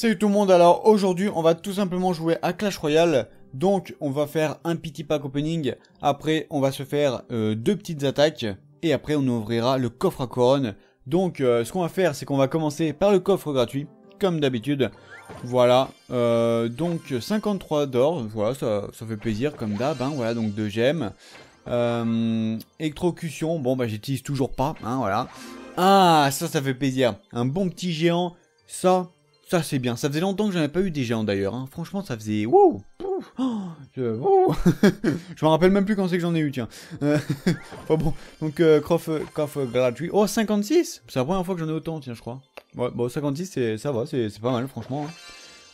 Salut tout le monde, alors aujourd'hui on va tout simplement jouer à Clash Royale. Donc on va faire un petit pack opening, après on va se faire euh, deux petites attaques, et après on ouvrira le coffre à couronne. Donc euh, ce qu'on va faire c'est qu'on va commencer par le coffre gratuit, comme d'habitude. Voilà, euh, donc 53 d'or, voilà ça, fait plaisir comme d'hab, hein, voilà donc 2 gemmes. Euh, électrocution, bon bah j'utilise toujours pas, hein, voilà. Ah ça ça fait plaisir, un bon petit géant, ça ça c'est bien, ça faisait longtemps que j'en avais pas eu des géants d'ailleurs. Hein. Franchement ça faisait... Pouf Oh, je... Me rappelle même plus quand c'est que j'en ai eu, tiens. Euh, enfin bon, donc euh, gratuit. Oh 56 C'est la première fois que j'en ai autant, tiens je crois. Ouais, bon 56 c'est ça va, c'est c'est pas mal franchement. hein.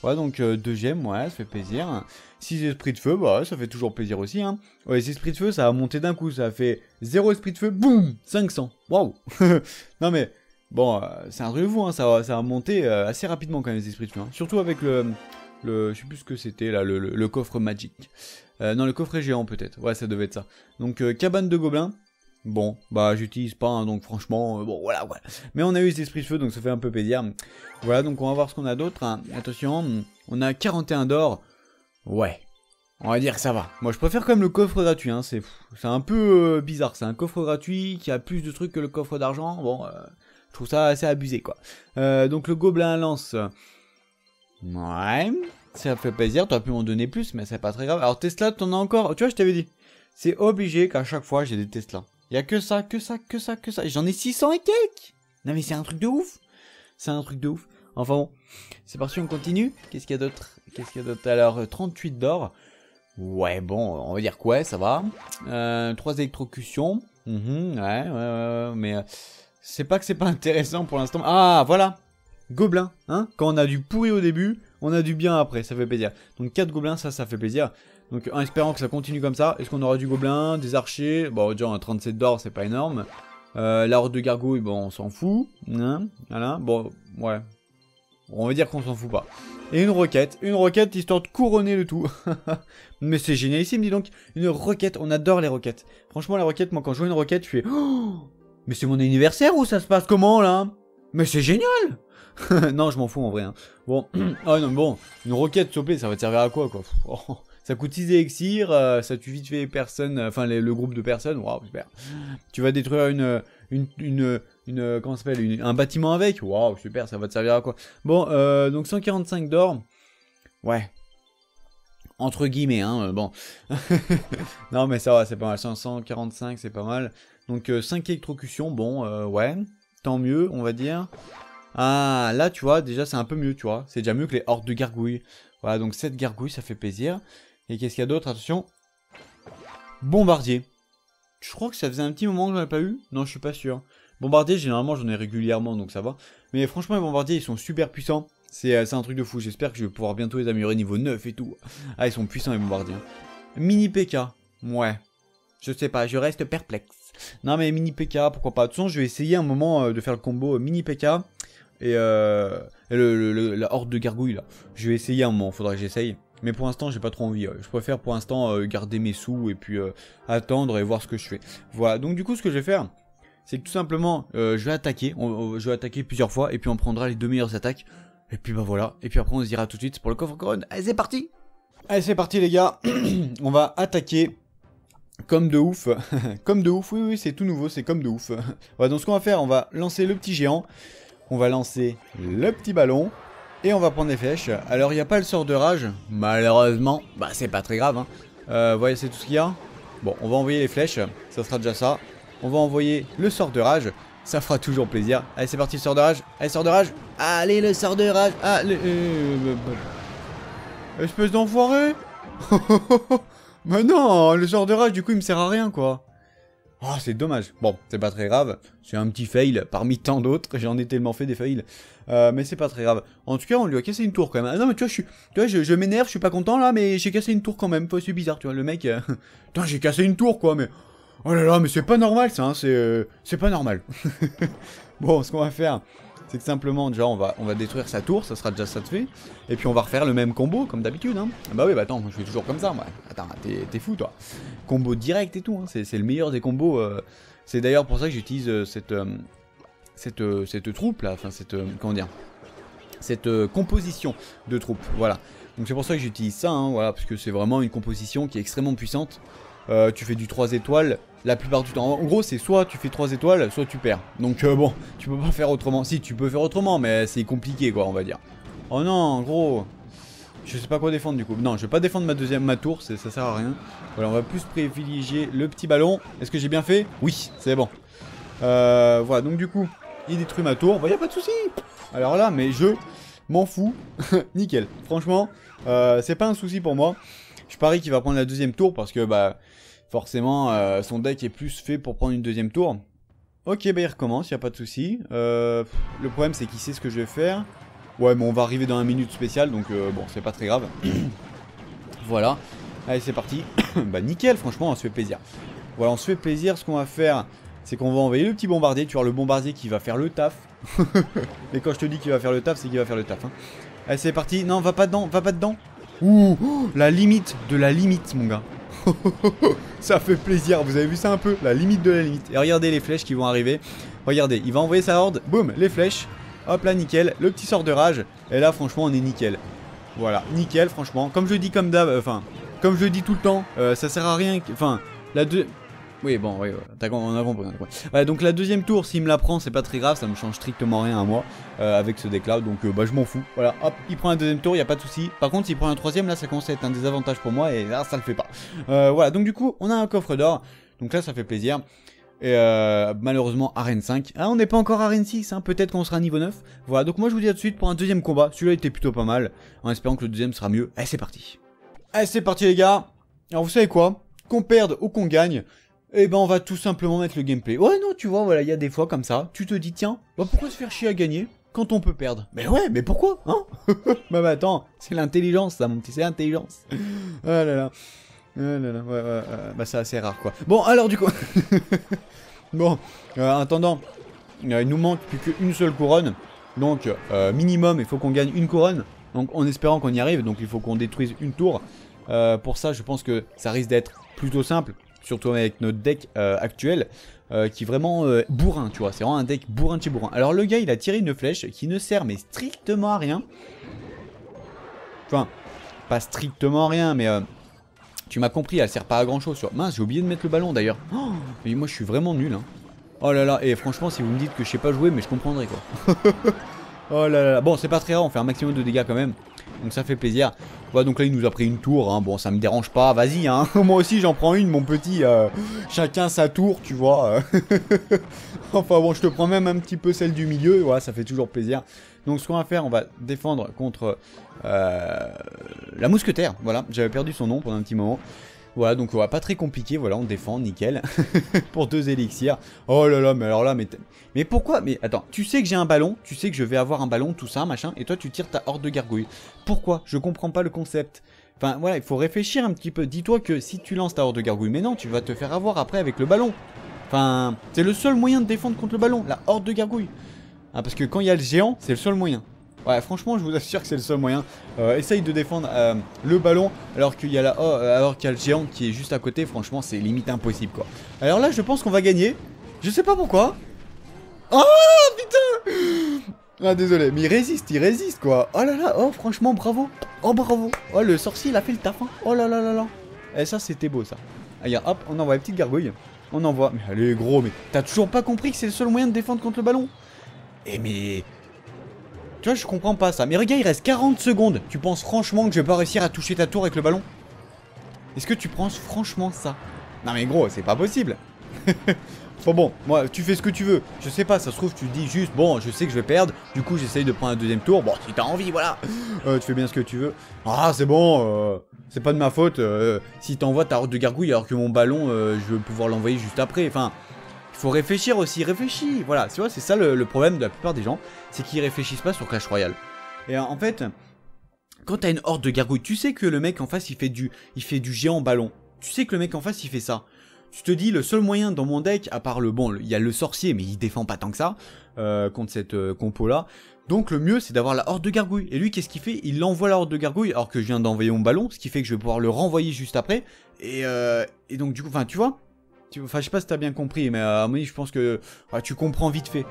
Ouais donc euh, deux gemmes, ouais, ça fait plaisir. 6 esprits de feu, bah ça fait toujours plaisir aussi. Hein. Ouais, les esprits de feu, ça a monté d'un coup, ça a fait 0 esprit de feu, boum 500. Waouh Non mais... Bon, euh, c'est un truc fou, hein, ça, a monté euh, assez rapidement quand même les esprits de feu. hein. Surtout avec le, le... Je sais plus ce que c'était là, le, coffre magic. Euh, non, le coffret géant peut-être. Ouais, ça devait être ça. Donc, cabane de gobelins. Bon, bah j'utilise pas, hein, donc franchement, euh, bon voilà, voilà. Mais on a eu les esprits de feu, donc ça fait un peu plaisir. Voilà, donc on va voir ce qu'on a d'autre. hein. Attention, on a 41 d'or. Ouais, on va dire que ça va. Moi, je préfère quand même le coffre gratuit. Hein. C'est, un peu euh, bizarre. C'est un coffre gratuit qui a plus de trucs que le coffre d'argent. Bon, euh, je trouve ça assez abusé, quoi. Donc le gobelin lance. Ouais, ça fait plaisir. T'aurais pu m'en donner plus, mais c'est pas très grave. Alors Tesla, t'en as encore. Tu vois, je t'avais dit. C'est obligé qu'à chaque fois j'ai des Tesla. Y a que ça, que ça, que ça, que ça. J'en ai 600 et quelques. Non mais c'est un truc de ouf. C'est un truc de ouf. Enfin bon, c'est parti, on continue. Qu'est-ce qu'il y a d'autre? Qu'est-ce qu'il y a d'autre? Alors, euh, 38 d'or. Ouais, bon, on va dire que ouais, ça va. Euh, 3 électrocutions. Mhm, ouais, mais euh, c'est pas que c'est pas intéressant pour l'instant. Ah, voilà Gobelin, hein Quand on a du pourri au début, on a du bien après, ça fait plaisir. Donc 4 gobelins, ça, ça fait plaisir. Donc en espérant que ça continue comme ça, est-ce qu'on aura du gobelin, des archers? Bon, déjà, un 37 d'or, c'est pas énorme. Euh, la horde de gargouilles, bon, on s'en fout. Hein voilà, bon, ouais. On va dire qu'on s'en fout pas. Et une roquette, une roquette histoire de couronner le tout. Mais c'est génialissime, dis donc. Une roquette, on adore les roquettes. Franchement, les roquettes, moi quand je vois une roquette, je fais Oh Mais c'est mon anniversaire ou ça se passe? Comment là? Mais c'est génial Non, je m'en fous en vrai. hein. Bon, ah non, bon, une roquette chopée, ça va te servir à quoi quoi? Oh, Ça coûte 6 élixirs, euh, ça tue vite fait les personnes, euh, enfin le groupe de personnes, waouh, super. Tu vas détruire une, une, un bâtiment avec, waouh, super, ça va te servir à quoi? Bon, euh, donc 145 d'or, ouais. Entre guillemets, hein, euh, bon. non, mais ça va, c'est pas mal. 545, c'est pas mal. Donc, 5 électrocutions, bon, euh, ouais. Tant mieux, on va dire. Ah, là, tu vois, déjà, c'est un peu mieux, tu vois. C'est déjà mieux que les hordes de gargouilles. Voilà, donc 7 gargouilles, ça fait plaisir. Et qu'est-ce qu'il y a d'autre Attention. Bombardier. Je crois que ça faisait un petit moment que j'en ai pas eu. Non, je suis pas sûr. Bombardier, généralement, j'en ai régulièrement, donc ça va. Mais franchement, les bombardiers, ils sont super puissants. C'est euh, un truc de fou. J'espère que je vais pouvoir bientôt les améliorer niveau 9 et tout. Ah, ils sont puissants, les bombardiers. Mini PK. Ouais. Je sais pas, je reste perplexe. Non, mais mini PK, pourquoi pas. De toute façon, je vais essayer un moment euh, de faire le combo euh, mini PK et, la horde de gargouilles là. Je vais essayer un moment, faudra que j'essaye. Mais pour l'instant, j'ai pas trop envie. euh. Je préfère pour l'instant euh, garder mes sous et puis euh, attendre et voir ce que je fais. Voilà, donc du coup, ce que je vais faire, c'est que tout simplement, je vais attaquer. Je vais attaquer plusieurs fois et puis on prendra les deux meilleures attaques. Et puis bah voilà. Et puis après, on se dira tout de suite pour le coffre couronne. Allez, c'est parti Allez, c'est parti les gars. on va attaquer comme de ouf. comme de ouf, oui, oui, c'est tout nouveau, c'est comme de ouf. voilà, donc ce qu'on va faire, on va lancer le petit géant. On va lancer le petit ballon. Et on va prendre des flèches. Alors, il n'y a pas le sort de rage. Malheureusement, bah c'est pas très grave. Hein. Euh, voyez, c'est tout ce qu'il y a. Bon, on va envoyer les flèches. Ça sera déjà ça. On va envoyer le sort de rage. Ça fera toujours plaisir. Allez, c'est parti, le sort de rage. Allez, sort de rage. Allez, le sort de rage. Allez. euh, euh, euh, Espèce d'enfoiré Mais non, le sort de rage, du coup, il me sert à rien, quoi. Oh, c'est dommage. Bon, c'est pas très grave. C'est un petit fail parmi tant d'autres. J'en ai tellement fait des fails. Euh, mais c'est pas très grave. En tout cas, on lui a cassé une tour quand même. Ah non, mais tu vois, je je, m'énerve, je suis pas content là, mais j'ai cassé une tour quand même. C'est bizarre, tu vois, le mec. euh, Putain, j'ai cassé une tour quoi, mais. Oh là là, mais c'est pas normal ça, hein, c'est, euh, c'est pas normal. bon, ce qu'on va faire, C'est que simplement, déjà, on va, détruire sa tour, ça sera déjà ça fait. Et puis on va refaire le même combo, comme d'habitude. Hein. Ah bah oui, bah attends, je fais toujours comme ça. Attends, t'es fou, toi. Combo direct et tout, hein. c'est le meilleur des combos. euh. C'est d'ailleurs pour ça que j'utilise euh, cette, euh, cette, cette troupe là, enfin cette, comment dire, cette composition de troupes, voilà. Donc c'est pour ça que j'utilise ça, hein, voilà, parce que c'est vraiment une composition qui est extrêmement puissante. Tu fais du 3 étoiles la plupart du temps. En gros, c'est soit tu fais 3 étoiles, soit tu perds. Donc euh, bon, tu peux pas faire autrement. Si, tu peux faire autrement, mais c'est compliqué, quoi, on va dire. Oh non, gros, je sais pas quoi défendre du coup. Non, je vais pas défendre ma deuxième, ma tour, ça sert à rien. Voilà, on va plus privilégier le petit ballon. Est-ce que j'ai bien fait? Oui, c'est bon. Euh, voilà, donc du coup, il détruit ma tour. Bah, y a pas de souci. Alors là, mais je m'en fous. Nickel. Franchement, euh, c'est pas un souci pour moi. Je parie qu'il va prendre la deuxième tour parce que, bah, forcément, euh, son deck est plus fait pour prendre une deuxième tour. Ok, bah il recommence, y a pas de souci. Euh, le problème, c'est qu'il sait ce que je vais faire. Ouais, mais on va arriver dans un minute spéciale, donc euh, bon, c'est pas très grave. voilà. Allez, c'est parti. bah nickel, franchement, on se fait plaisir. Voilà, on se fait plaisir. Ce qu'on va faire, c'est qu'on va envoyer le petit bombardier. Tu vois, le bombardier qui va faire le taf. Et quand je te dis qu'il va faire le taf, c'est qu'il va faire le taf. Hein. Allez, c'est parti. Non, va pas dedans, va pas dedans. Ouh, la limite de la limite, mon gars. Ça fait plaisir, vous avez vu ça un peu? La limite de la limite. Et regardez les flèches qui vont arriver. Regardez, il va envoyer sa horde. Boum, les flèches. Hop là, nickel. Le petit sort de rage. Et là, franchement, on est nickel. Voilà, nickel, franchement. Comme je dis comme d'hab, euh, enfin, comme je dis tout le temps, euh, ça sert à rien. Enfin, la deux. Oui, bon, oui, ouais, on a compris. Ouais, donc la deuxième tour, s'il me la prend, c'est pas très grave, ça me change strictement rien à moi euh, avec ce deck là, donc euh, bah je m'en fous. Voilà, hop, il prend un deuxième tour, il y a pas de souci. Par contre, s'il prend un troisième, là ça commence à être un désavantage pour moi et là ça le fait pas. Euh, voilà, donc du coup, on a un coffre d'or, donc là ça fait plaisir. Et euh, malheureusement, arène 5. Ah, on n'est pas encore arène 6, hein, peut-être qu'on sera niveau 9. Voilà, donc moi je vous dis à tout de suite pour un deuxième combat. Celui-là était plutôt pas mal, en espérant que le deuxième sera mieux. Allez, c'est parti. Allez, c'est parti les gars. Alors vous savez quoi? Qu'on perde ou qu'on gagne, eh ben on va tout simplement mettre le gameplay. Ouais non tu vois voilà il y a des fois comme ça, tu te dis tiens, bah pourquoi se faire chier à gagner quand on peut perdre? Mais ouais mais pourquoi hein? Bah bah attends, c'est l'intelligence ça mon petit, c'est l'intelligence. Oh là là. Oh là là, ouais, ouais, bah c'est assez rare quoi. Bon alors du coup... bon, euh, en attendant, euh, il nous manque plus qu'une seule couronne. Donc euh, minimum il faut qu'on gagne une couronne. Donc en espérant qu'on y arrive, donc il faut qu'on détruise une tour. Pour ça je pense que ça risque d'être plutôt simple surtout avec notre deck euh, actuel, euh, qui est vraiment euh, bourrin, tu vois. C'est vraiment un deck bourrin de bourrin. Alors le gars, il a tiré une flèche qui ne sert mais strictement à rien. Enfin, pas strictement à rien, mais tu m'as compris, elle sert pas à grand chose. Sur... Mince, j'ai oublié de mettre le ballon d'ailleurs. Oh, mais moi, je suis vraiment nul. Hein. Oh là là, et franchement, si vous me dites que je sais pas jouer, mais je comprendrai quoi. oh là là, bon, c'est pas très rare, on fait un maximum de dégâts quand même. Donc ça fait plaisir. Voilà, donc là il nous a pris une tour, hein. bon ça me dérange pas, vas-y, hein. moi aussi j'en prends une, mon petit, euh, chacun sa tour, tu vois. enfin bon, je te prends même un petit peu celle du milieu, voilà, ça fait toujours plaisir. Donc ce qu'on va faire, on va défendre contre euh, la mousquetaire, voilà, j'avais perdu son nom pendant un petit moment. Voilà, donc voilà, pas très compliqué, voilà, on défend, nickel. pour deux élixirs. Oh là là, mais alors là, mais, mais pourquoi Mais attends, tu sais que j'ai un ballon, tu sais que je vais avoir un ballon, tout ça, machin, et toi tu tires ta horde de gargouilles. Pourquoi? Je comprends pas le concept. Enfin voilà, il faut réfléchir un petit peu. Dis-toi que si tu lances ta horde de gargouilles, mais non, tu vas te faire avoir après avec le ballon. Enfin, c'est le seul moyen de défendre contre le ballon, la horde de gargouilles. Ah, parce que quand il y a le géant, c'est le seul moyen. Ouais, franchement, je vous assure que c'est le seul moyen. Euh, essaye de défendre euh, le ballon alors qu'il y a oh, alors qu'il y a le géant qui est juste à côté. Franchement, c'est limite impossible, quoi. Alors là, je pense qu'on va gagner. Je sais pas pourquoi. Oh putain Ah désolé, mais il résiste, il résiste, quoi. Oh là là, oh franchement, bravo. Oh bravo. Oh le sorcier, il a fait le taf. Hein. Oh là là là là. Et eh, ça, c'était beau, ça. Allez, hop, on envoie la petite gargouille. On envoie. Mais allez, gros, mais t'as toujours pas compris que c'est le seul moyen de défendre contre le ballon Eh mais tu vois, je comprends pas ça. Mais regarde, il reste 40 secondes. Tu penses franchement que je vais pas réussir à toucher ta tour avec le ballon? Est-ce que tu penses franchement ça? Non mais gros, c'est pas possible. bon bon, moi, tu fais ce que tu veux. Je sais pas, ça se trouve, tu dis juste, bon, je sais que je vais perdre. Du coup, j'essaye de prendre un deuxième tour. Bon, si t'as envie, voilà. Euh, tu fais bien ce que tu veux. Ah, c'est bon. Euh, c'est pas de ma faute. Euh, si t'envoies ta route de gargouille alors que mon ballon, je veux pouvoir l'envoyer juste après. Enfin, il faut réfléchir aussi, réfléchis. Voilà, tu vois, c'est ça le, problème de la plupart des gens, c'est qu'ils réfléchissent pas sur Clash Royale. Et en fait, quand t'as une horde de gargouilles, tu sais que le mec en face il fait du, il fait du géant ballon. Tu sais que le mec en face il fait ça. tu te dis le seul moyen dans mon deck, à part le bon, il y a le sorcier, mais il défend pas tant que ça euh, contre cette euh, compo là. Donc le mieux c'est d'avoir la horde de gargouilles. Et lui qu'est-ce qu'il fait? Il envoie la horde de gargouilles alors que je viens d'envoyer mon ballon, ce qui fait que je vais pouvoir le renvoyer juste après. Et, euh, et donc du coup, enfin tu vois, enfin je sais pas si t'as bien compris, mais à mon avis je pense que tu comprends vite fait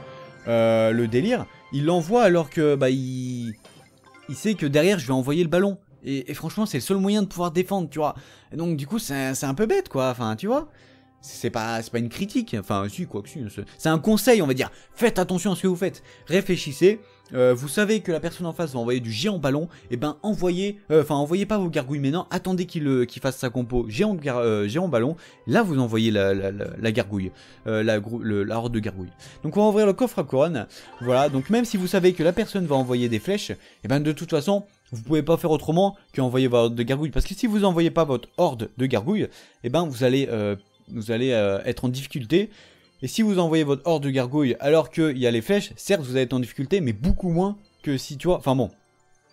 le délire. Il l'envoie alors que bah il, sait que derrière je vais envoyer le ballon. Et, franchement, c'est le seul moyen de pouvoir défendre, tu vois. Donc, du coup, c'est un peu bête, quoi. Enfin, tu vois. C'est pas, pas une critique. Enfin, si, quoi que si. C'est un conseil, on va dire. Faites attention à ce que vous faites. Réfléchissez. Euh, vous savez que la personne en face va envoyer du géant ballon, et eh ben envoyez, euh, enfin envoyez pas vos gargouilles maintenant, attendez qu'il euh, fasse sa compo. Géant, ballon, là vous envoyez la, gargouille, la, horde de gargouilles. Donc on va ouvrir le coffre à couronne, voilà, donc même si vous savez que la personne va envoyer des flèches, et eh ben de toute façon, vous pouvez pas faire autrement qu'envoyer votre horde de gargouilles, parce que si vous envoyez pas votre horde de gargouilles, et eh ben vous allez être en difficulté, et si vous envoyez votre horde de gargouilles alors qu'il y a les flèches, certes vous allez être en difficulté, mais beaucoup moins que si tu vois. Enfin bon,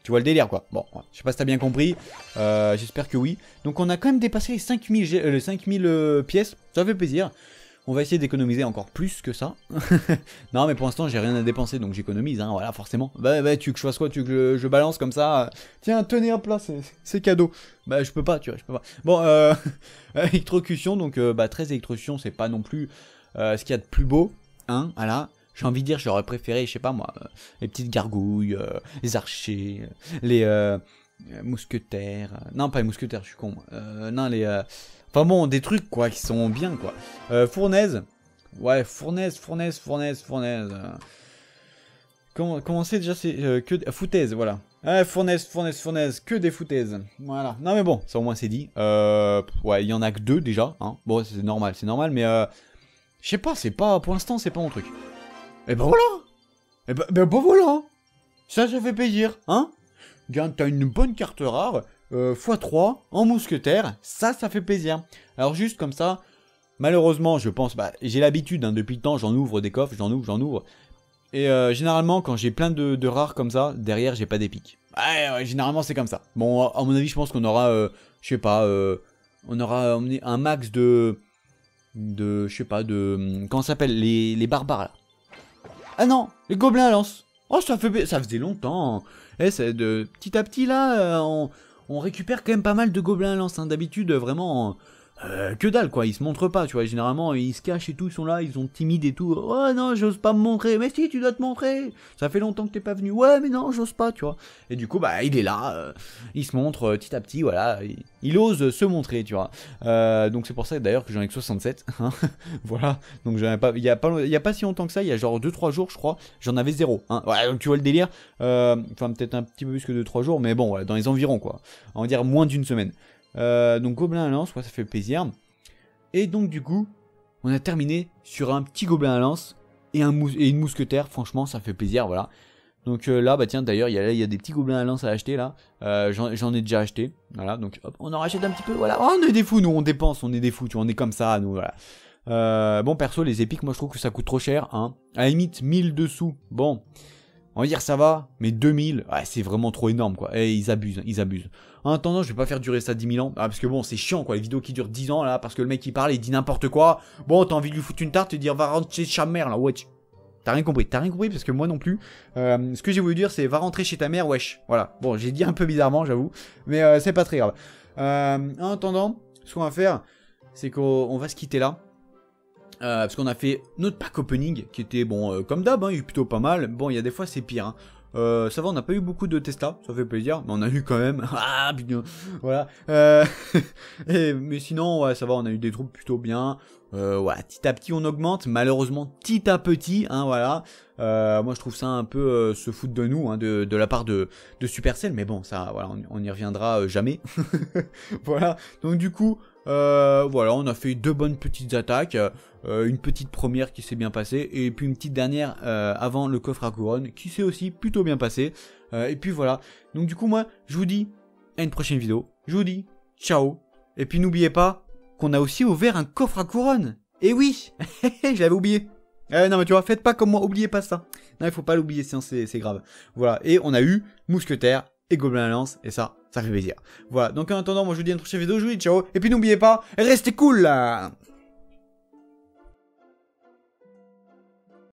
tu vois le délire quoi. Bon, je sais pas si t'as bien compris. Euh, j'espère que oui. Donc on a quand même dépassé les 5000, euh, les 5000 euh, pièces. Ça fait plaisir. On va essayer d'économiser encore plus que ça. non mais pour l'instant j'ai rien à dépenser donc j'économise, hein, voilà forcément. Bah, bah, tu que je fasse quoi Tu que je, balance comme ça Tiens tenez hop là c'est cadeau. Bah je peux pas tu vois je peux pas. Bon électrocution donc bah 13 électrocutions c'est pas non plus euh, ce qu'il y a de plus beau, hein, voilà. J'ai envie de dire, j'aurais préféré, je sais pas moi, euh, les petites gargouilles, euh, les archers, les mousquetaires. Non, pas les mousquetaires, je suis con. non, les. Enfin bon, des trucs quoi qui sont bien quoi. fournaise. Ouais, fournaise, fournaise, fournaise, fournaise. Comment, comment c'est déjà c'est que foutaise, voilà. Ouais, fournaise, fournaise, fournaise, que des foutaises. Voilà. Non mais bon, ça au moins c'est dit. ouais, il y en a que deux déjà. Hein. Bon, c'est normal, c'est normal, mais je sais pas, c'est pas, pour l'instant, c'est pas mon truc. Et eh ben voilà Et eh ben, ben, ben, voilà Ça, ça fait plaisir, hein t'as une bonne carte rare, euh, x3, en mousquetaire, ça, ça fait plaisir. Alors juste comme ça, malheureusement, je pense, bah, j'ai l'habitude, hein, depuis le temps, j'en ouvre des coffres, j'en ouvre, j'en ouvre. Et euh, généralement, quand j'ai plein de, rares comme ça, derrière, j'ai pas d'épique. Ouais, généralement, c'est comme ça. Bon, à mon avis, je pense qu'on aura, euh, je sais pas, on aura un max de de, je sais pas, de, hum, comment ça s'appelle, les, les barbares là. Ah non, les gobelins à lance. Oh, ça fait, ça faisait longtemps. Eh, c'est de petit à petit là, euh, on, on, récupère quand même pas mal de gobelins à lance. Hein. D'habitude, vraiment, euh, que dalle quoi, ils se montrent pas, tu vois, généralement ils se cachent et tout, ils sont là, ils sont timides et tout, oh non, j'ose pas me montrer, mais si, tu dois te montrer, ça fait longtemps que t'es pas venu, ouais, mais non, j'ose pas, tu vois, et du coup, bah, il est là, euh, il se montre euh, petit à petit, voilà, il, ose se montrer, tu vois, donc c'est pour ça d'ailleurs que j'en ai que 67, hein, voilà, donc j'en pas, il y a pas, y a pas si longtemps que ça, il y a genre 2-3 jours, je crois, j'en avais zéro, hein, donc tu vois le délire, enfin peut-être un petit peu plus que 2-3 jours, mais bon, dans les environs, quoi, on va dire moins d'une semaine. Euh, donc gobelin à lance, ça fait plaisir. Et donc du coup, on a terminé sur un petit gobelin à lance et, un et une mousquetaire. Franchement, ça fait plaisir, voilà. Donc euh, là, bah tiens, d'ailleurs, il y, a, des petits gobelins à lance à acheter là. Euh, j'en ai déjà acheté. Voilà, donc on en rachète un petit peu. Voilà, oh, on est des fous, nous, on dépense, on est des fous, tu vois, on est comme ça, nous, voilà. bon, perso, les épiques, moi je trouve que ça coûte trop cher. Hein. À la limite, 1000 dessous. Bon, on va dire ça va, mais 2000, ouais, c'est vraiment trop énorme quoi. Et ils abusent, ils abusent. En attendant, je vais pas faire durer ça 10 000 ans. Ah, parce que bon, c'est chiant quoi, les vidéos qui durent 10 ans là, parce que le mec il parle, il dit n'importe quoi. Bon, t'as envie de lui foutre une tarte et dire va rentrer chez ta mère là, wesh. T'as rien compris, t'as rien compris parce que moi non plus. Euh, ce que j'ai voulu dire c'est va rentrer chez ta mère, wesh. Voilà. Bon, j'ai dit un peu bizarrement, j'avoue. Mais euh, c'est pas très grave. Euh, en attendant, ce qu'on va faire, c'est qu'on va se quitter là. Euh, parce qu'on a fait notre pack opening qui était bon euh, comme d'hab, hein, il est plutôt pas mal. Bon, il y a des fois c'est pire. Hein. Euh, ça va, on n'a pas eu beaucoup de Tesla, ça fait plaisir, mais on a eu quand même. Ah, putain, voilà. mais sinon, ouais, ça va, on a eu des troupes plutôt bien. voilà, petit à petit on augmente, malheureusement petit à petit, hein, voilà. moi je trouve ça un peu se foutre de nous, hein, de, de, la part de, de Supercell, mais bon, ça, voilà, on, on y reviendra jamais. voilà, donc du coup, voilà, on a fait deux bonnes petites attaques. Euh, une petite première qui s'est bien passée, et puis une petite dernière euh, avant le coffre à couronne qui s'est aussi plutôt bien passé. Euh, et puis voilà. Donc du coup moi, je vous dis à une prochaine vidéo. Je vous dis ciao. Et puis n'oubliez pas qu'on a aussi ouvert un coffre à couronne. Et oui, j'avais oublié. non mais tu vois, faites pas comme moi, oubliez pas ça. Non, il faut pas l'oublier, sinon c'est grave. Voilà, et on a eu Mousquetaire et Gobelin à lance, et ça, ça fait plaisir. Voilà, donc en attendant, moi je vous dis à une prochaine vidéo, je vous dis ciao, et puis n'oubliez pas, restez cool là